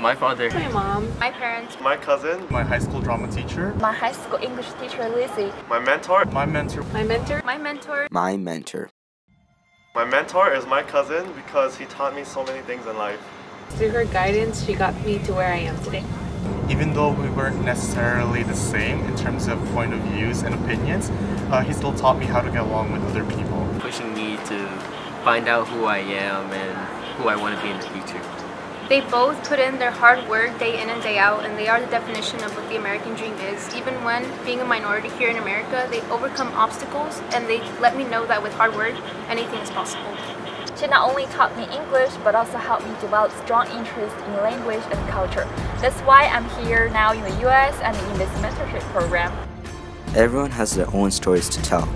My father. My mom. My parents. My cousin. My high school drama teacher. My high school English teacher, Lizzie. My mentor. My mentor. My mentor. My mentor. My mentor. My mentor is my cousin because he taught me so many things in life. Through her guidance, she got me to where I am today. Even though we weren't necessarily the same in terms of point of views and opinions, uh, he still taught me how to get along with other people. Pushing me to find out who I am and who I want to be in the future. They both put in their hard work day in and day out, and they are the definition of what the American dream is. Even when being a minority here in America, they overcome obstacles and they let me know that with hard work, anything is possible. She not only taught me English, but also helped me develop strong interest in language and culture. That's why I'm here now in the US and in this mentorship program. Everyone has their own stories to tell.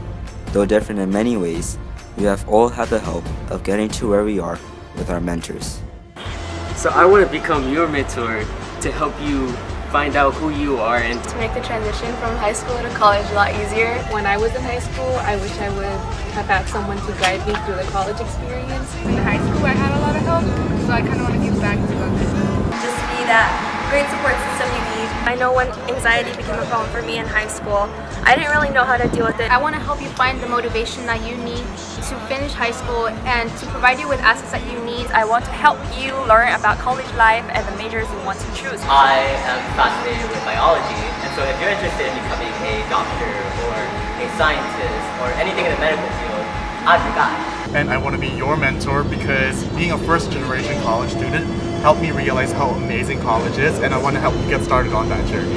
Though different in many ways, we have all had the help of getting to where we are with our mentors. So I want to become your mentor to help you find out who you are and to make the transition from high school to college a lot easier. When I was in high school, I wish I would have had someone to guide me through the college experience. In high school, I had a lot of help, so I kind of I know when anxiety became a problem for me in high school, I didn't really know how to deal with it. I want to help you find the motivation that you need to finish high school and to provide you with assets that you need. I want to help you learn about college life and the majors you want to choose. I am fascinated with biology, and so if you're interested in becoming a doctor or a scientist or anything in the medical field, I'm your guy. And I want to be your mentor because being a first generation college student helped me realize how amazing college is and I want to help you get started on that journey.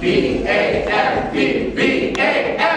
B A M P B A M